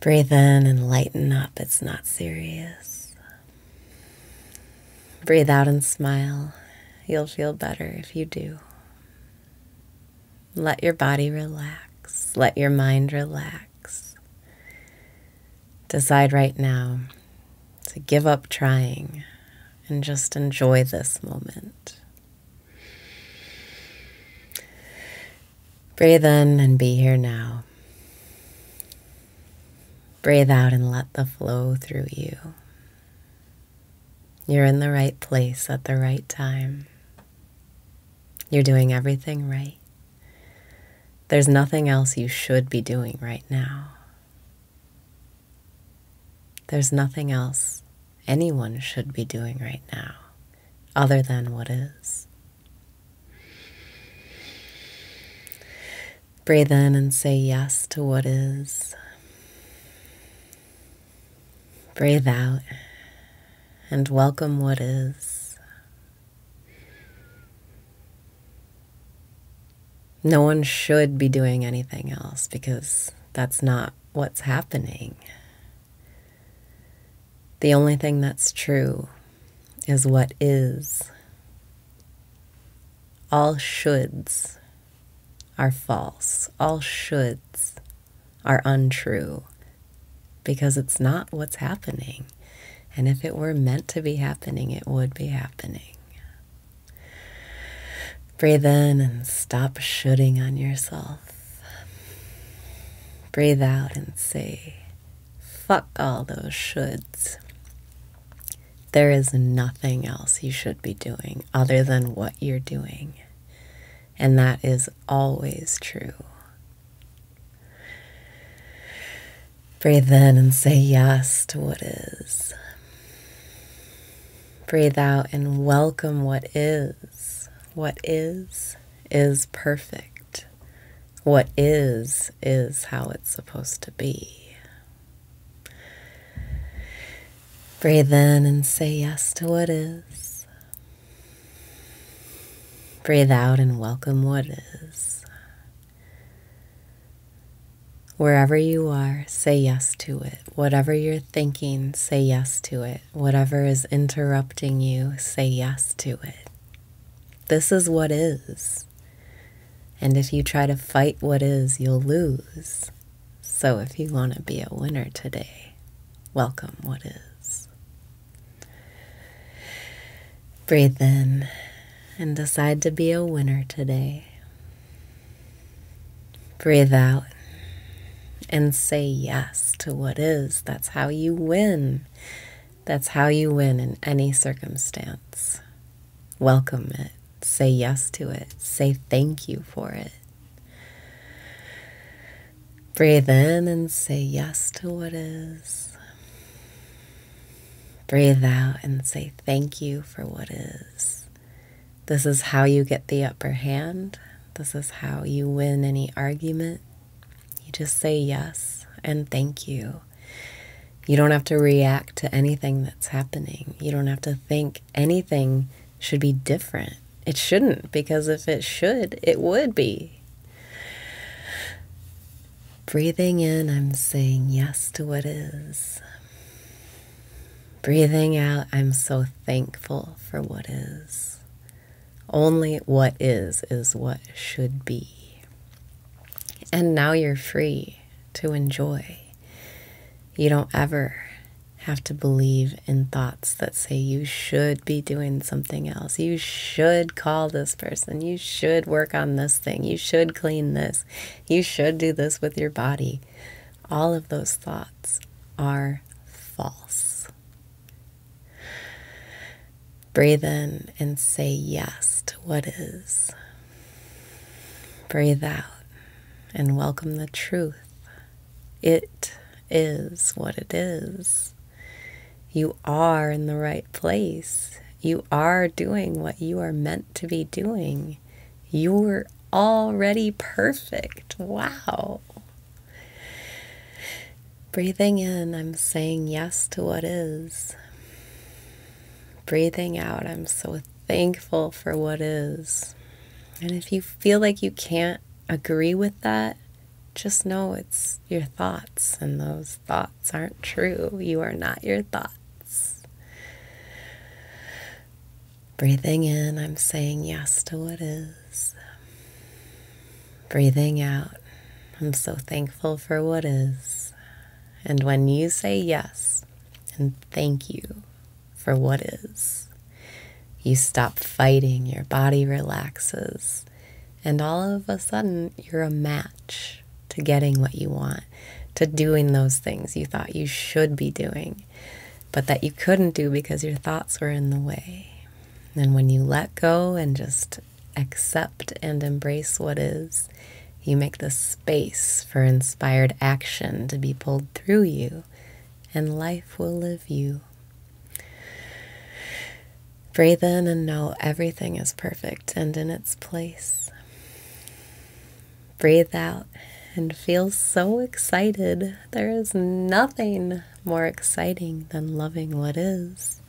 Breathe in and lighten up. It's not serious. Breathe out and smile. You'll feel better if you do. Let your body relax. Let your mind relax. Decide right now to give up trying and just enjoy this moment. Breathe in and be here now. Breathe out and let the flow through you. You're in the right place at the right time. You're doing everything right. There's nothing else you should be doing right now. There's nothing else anyone should be doing right now other than what is. Breathe in and say yes to what is. Breathe out and welcome what is. No one should be doing anything else because that's not what's happening. The only thing that's true is what is. All shoulds are false. All shoulds are untrue because it's not what's happening. And if it were meant to be happening, it would be happening. Breathe in and stop shoulding on yourself. Breathe out and say, fuck all those shoulds. There is nothing else you should be doing other than what you're doing. And that is always true. Breathe in and say yes to what is. Breathe out and welcome what is. What is, is perfect. What is, is how it's supposed to be. Breathe in and say yes to what is. Breathe out and welcome what is. Wherever you are, say yes to it. Whatever you're thinking, say yes to it. Whatever is interrupting you, say yes to it. This is what is. And if you try to fight what is, you'll lose. So if you want to be a winner today, welcome what is. Breathe in and decide to be a winner today. Breathe out and say yes to what is. That's how you win. That's how you win in any circumstance. Welcome it. Say yes to it. Say thank you for it. Breathe in and say yes to what is. Breathe out and say thank you for what is. This is how you get the upper hand. This is how you win any argument. You just say yes and thank you. You don't have to react to anything that's happening. You don't have to think anything should be different. It shouldn't, because if it should, it would be. Breathing in, I'm saying yes to what is. Breathing out, I'm so thankful for what is. Only what is is what should be. And now you're free to enjoy. You don't ever have to believe in thoughts that say you should be doing something else. You should call this person. You should work on this thing. You should clean this. You should do this with your body. All of those thoughts are false. Breathe in and say yes to what is. Breathe out and welcome the truth. It is what it is. You are in the right place. You are doing what you are meant to be doing. You're already perfect. Wow. Breathing in, I'm saying yes to what is. Breathing out, I'm so thankful for what is. And if you feel like you can't agree with that, just know it's your thoughts, and those thoughts aren't true. You are not your thoughts. Breathing in, I'm saying yes to what is. Breathing out, I'm so thankful for what is. And when you say yes and thank you for what is, you stop fighting, your body relaxes, and all of a sudden you're a match to getting what you want, to doing those things you thought you should be doing, but that you couldn't do because your thoughts were in the way. And when you let go and just accept and embrace what is, you make the space for inspired action to be pulled through you, and life will live you. Breathe in and know everything is perfect and in its place. Breathe out and feel so excited. There is nothing more exciting than loving what is.